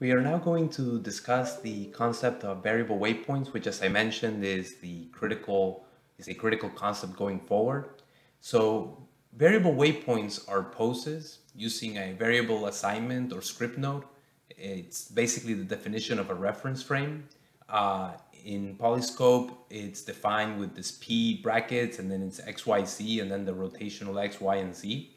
We are now going to discuss the concept of variable waypoints, which as I mentioned is the critical is a critical concept going forward. So variable waypoints are poses using a variable assignment or script node. It's basically the definition of a reference frame. Uh, in Polyscope, it's defined with this P brackets and then it's X, Y, Z and then the rotational X, Y, and Z.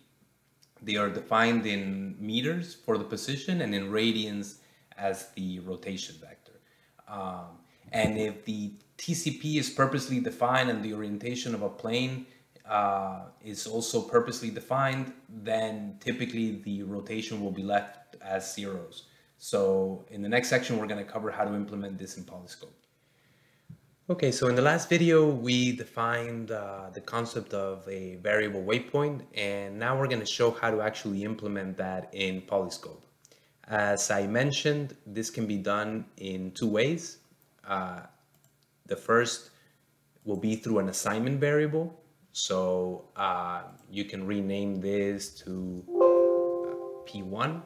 They are defined in meters for the position and in radians as the rotation vector. Um, and if the TCP is purposely defined and the orientation of a plane uh, is also purposely defined, then typically the rotation will be left as zeros. So in the next section, we're going to cover how to implement this in Polyscope. Okay, so in the last video, we defined uh, the concept of a variable waypoint, and now we're going to show how to actually implement that in Polyscope. As I mentioned, this can be done in two ways. Uh, the first will be through an assignment variable. So uh, you can rename this to uh, P1.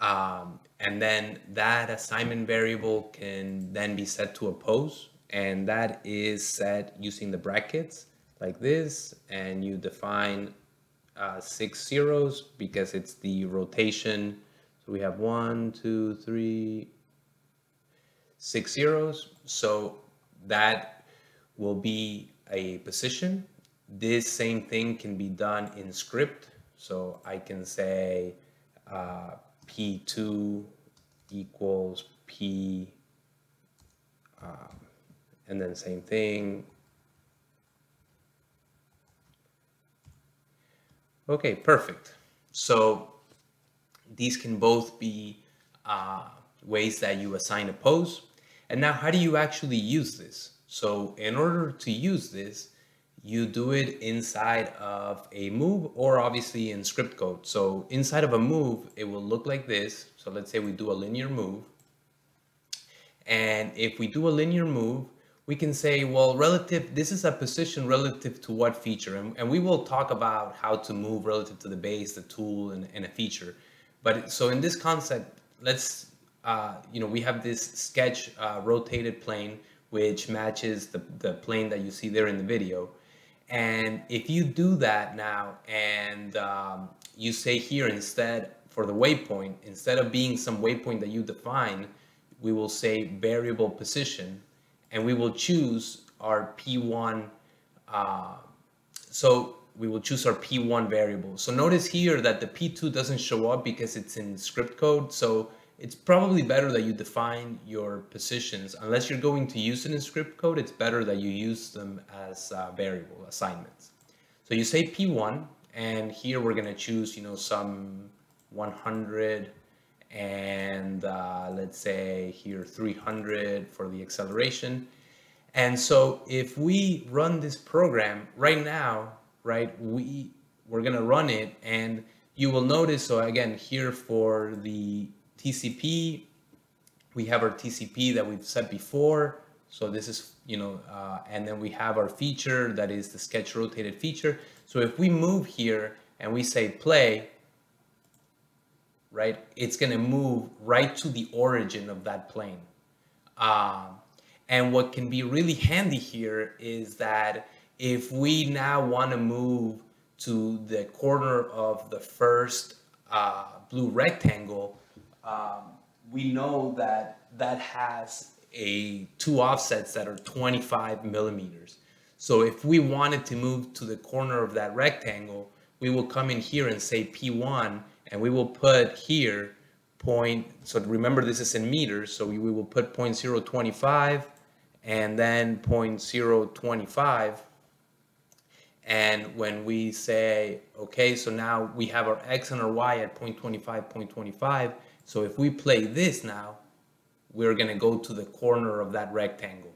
Um, and then that assignment variable can then be set to a pose. And that is set using the brackets like this. And you define uh, six zeros because it's the rotation. So we have one, two, three, six zeros. So that will be a position. This same thing can be done in script. So I can say uh, P2 equals P, um, and then same thing, Okay, perfect. So these can both be uh, ways that you assign a pose. And now how do you actually use this? So in order to use this, you do it inside of a move or obviously in script code. So inside of a move, it will look like this. So let's say we do a linear move. And if we do a linear move, we can say, well, relative, this is a position relative to what feature? And, and we will talk about how to move relative to the base, the tool, and, and a feature. But so in this concept, let's, uh, you know, we have this sketch uh, rotated plane, which matches the, the plane that you see there in the video. And if you do that now, and um, you say here instead, for the waypoint, instead of being some waypoint that you define, we will say variable position and we will choose our P1. Uh, so we will choose our P1 variable. So notice here that the P2 doesn't show up because it's in script code. So it's probably better that you define your positions. Unless you're going to use it in script code, it's better that you use them as uh, variable assignments. So you say P1, and here we're gonna choose, you know, some 100 and uh, let's say here 300 for the acceleration. And so if we run this program right now, right, we, we're gonna run it and you will notice, so again, here for the TCP, we have our TCP that we've set before. So this is, you know, uh, and then we have our feature that is the sketch rotated feature. So if we move here and we say play, right, it's going to move right to the origin of that plane. Um, and what can be really handy here is that if we now want to move to the corner of the first uh, blue rectangle, um, we know that that has a two offsets that are 25 millimeters. So if we wanted to move to the corner of that rectangle, we will come in here and say P1 and we will put here point, so remember this is in meters, so we, we will put 0.025 and then 0.025 and when we say, okay, so now we have our X and our Y at 0.25, 0.25. So if we play this now, we're gonna go to the corner of that rectangle.